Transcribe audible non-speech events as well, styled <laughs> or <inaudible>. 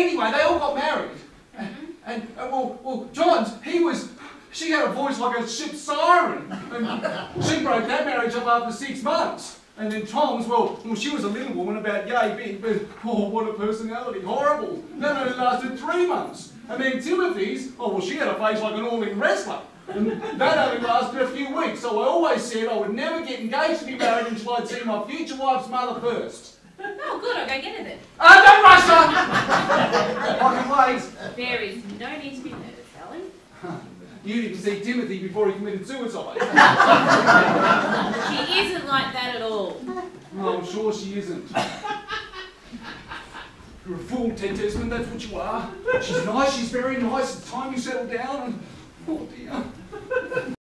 anyway, they all got married. And, and uh, well, well, John's, he was, she had a voice like a ship's siren. And she broke that marriage up after six months. And then Tom's, well, well, she was a little woman about yay big, but oh, what a personality, horrible. That only lasted three months. And then Timothy's, oh, well, she had a face like an all-in wrestler. And that only lasted a few weeks, so I always said I would never get engaged to be married until I'd see my future wife's mother first. Oh, good, I'll go get her then. Don't rush her! I can wait. There is no need to be nervous, Alan. <laughs> You didn't see Timothy before he committed suicide. <laughs> <laughs> She isn't like that at all. I'm sure she isn't. You're a fool, Ted Desmond, that's what you are. She's nice, she's very nice. It's time you settle down and...